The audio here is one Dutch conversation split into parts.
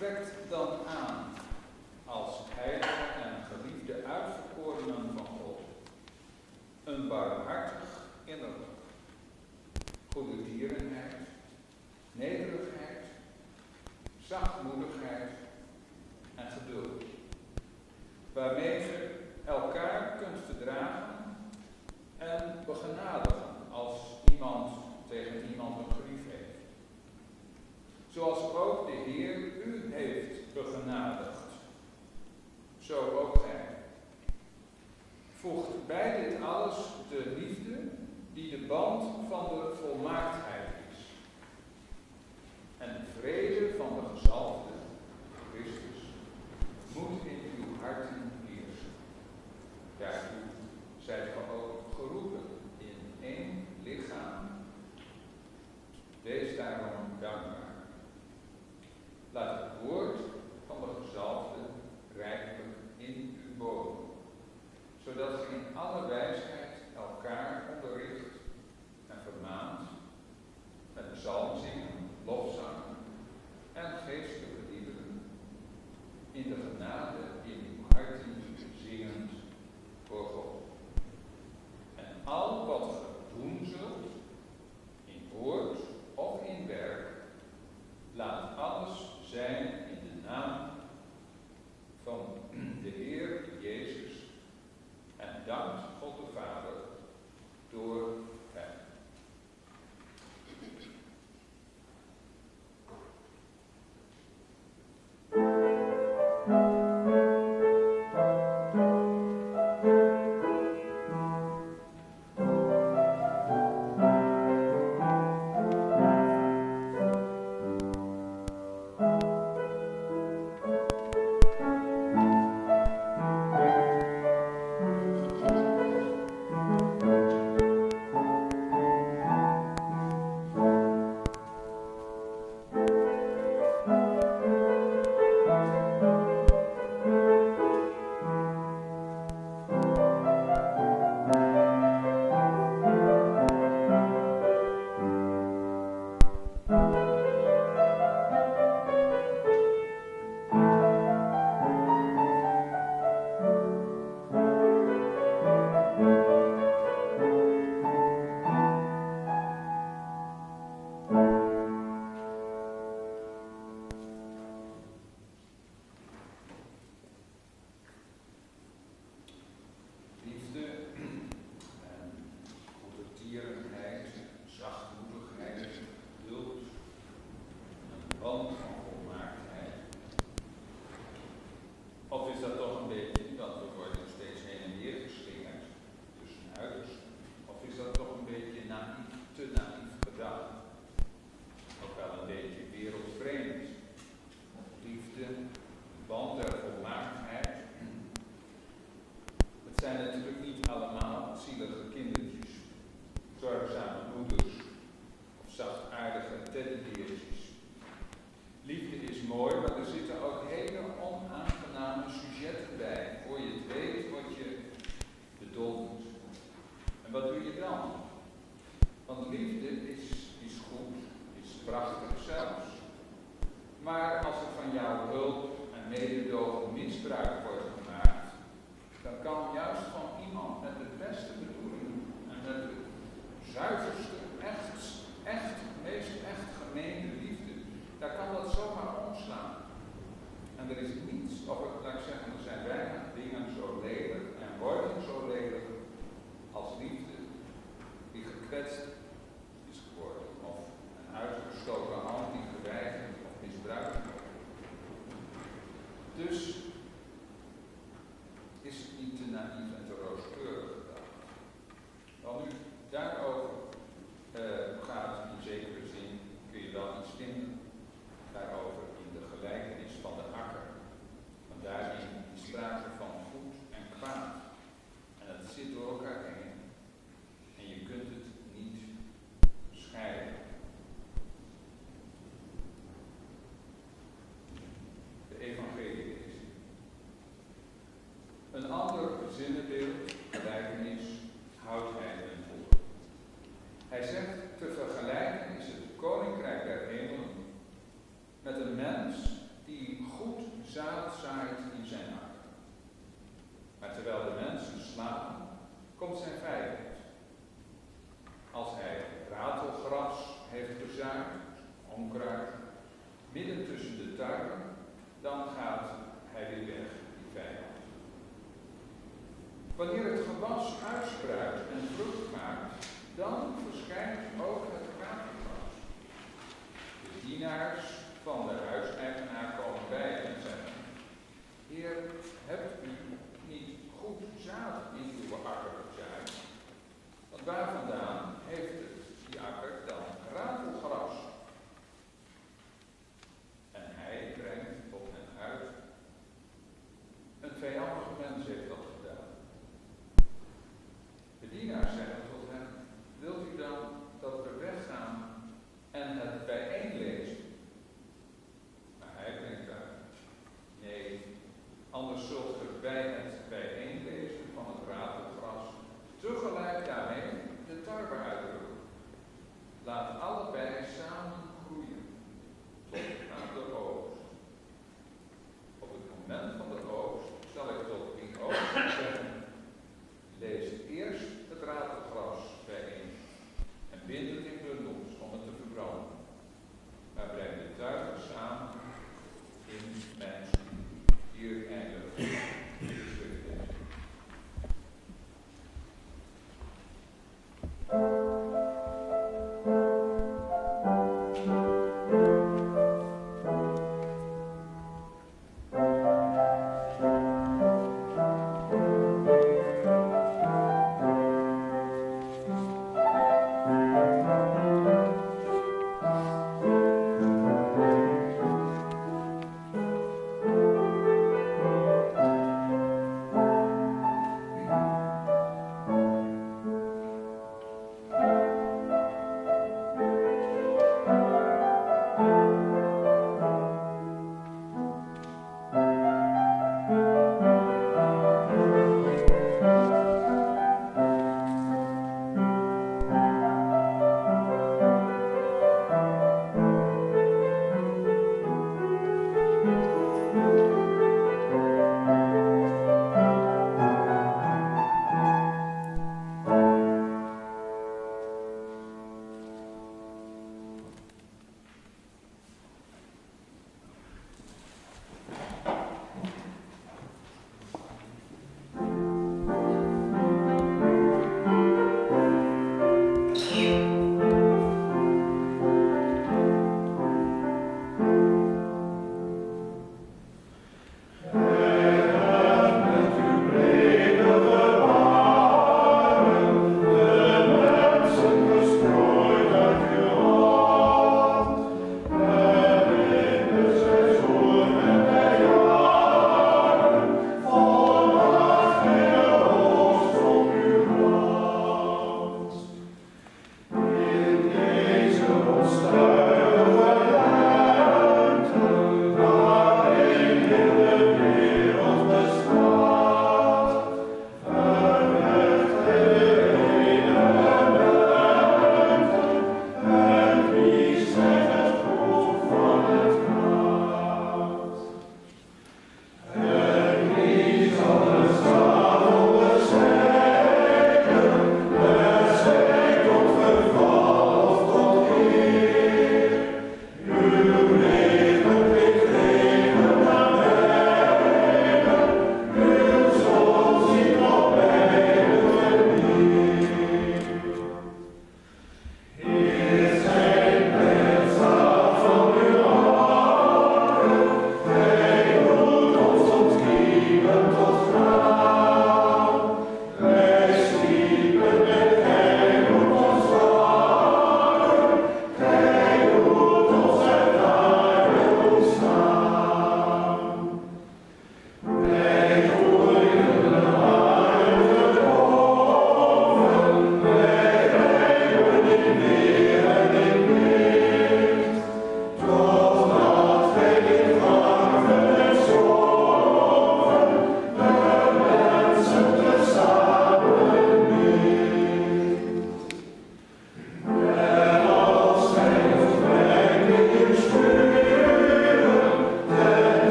Trekt dan aan als heilige en geliefde uitverkorenen van God. Een barmhartig innerlijk, goede dierenheid, nederigheid, zachtmoedigheid en geduld, waarmee je elkaar kunt verdragen en begenadigen als iemand tegen iemand een grief heeft. Zoals zo ook hij. Voegt bij dit alles de liefde, die de band van de volmaaktheid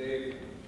Dave.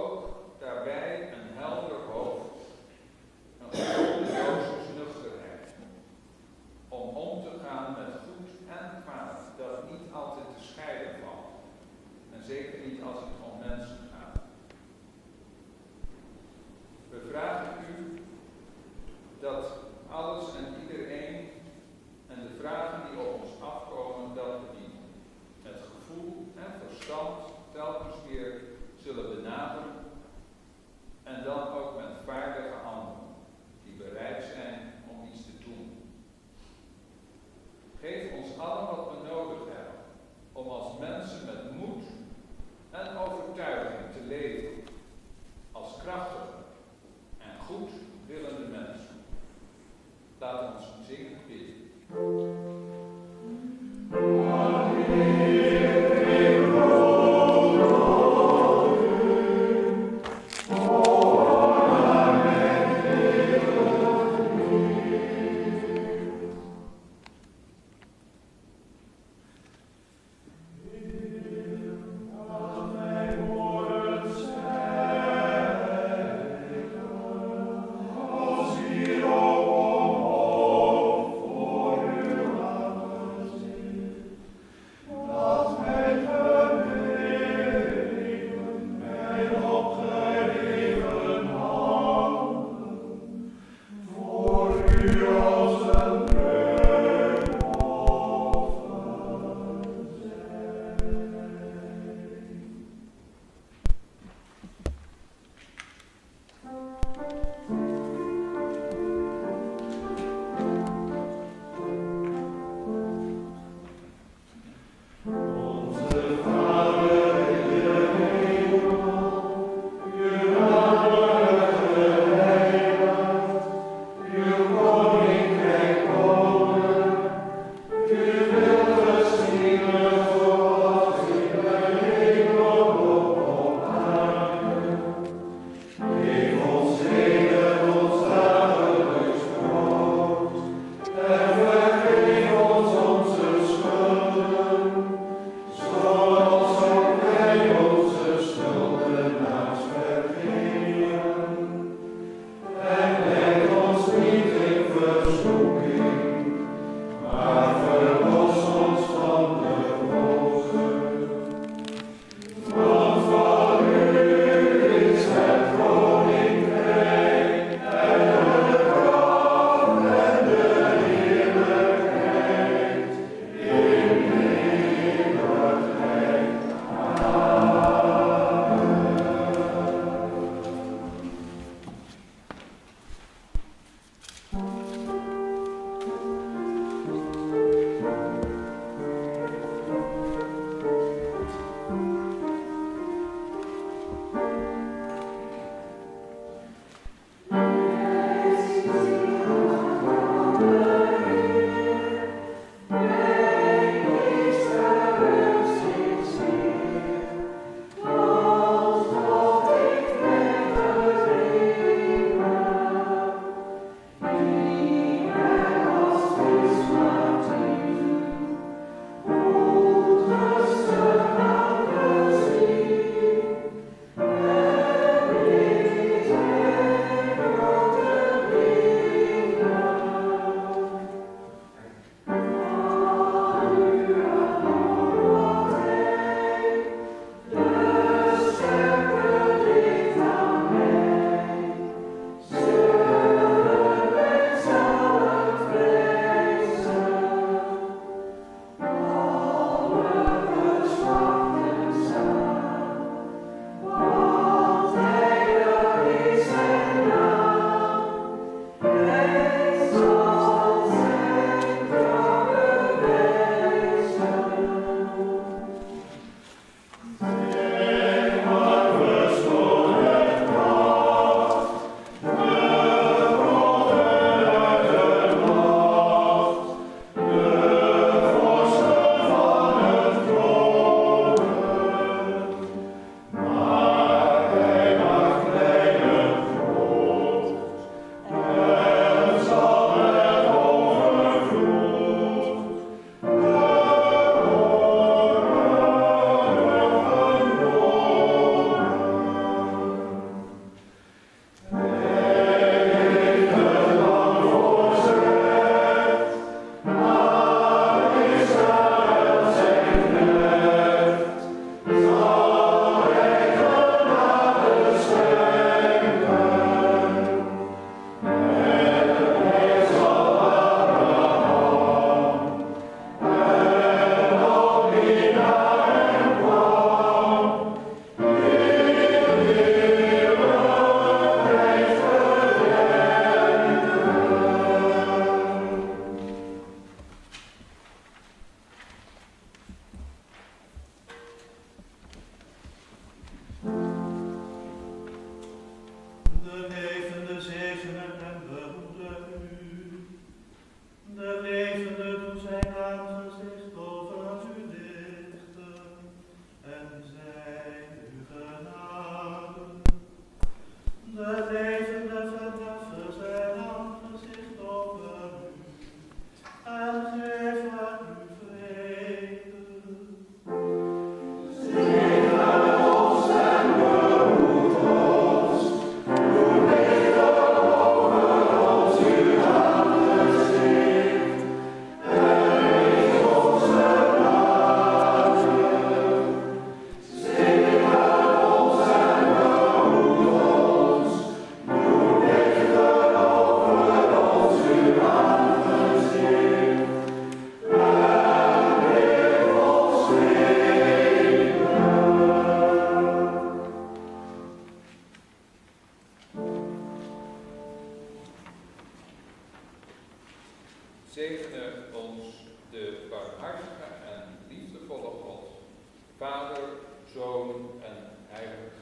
ook daarbij een helder hoofd Zegene ons de barmhartige en liefdevolle God, Vader, Zoon en Heilige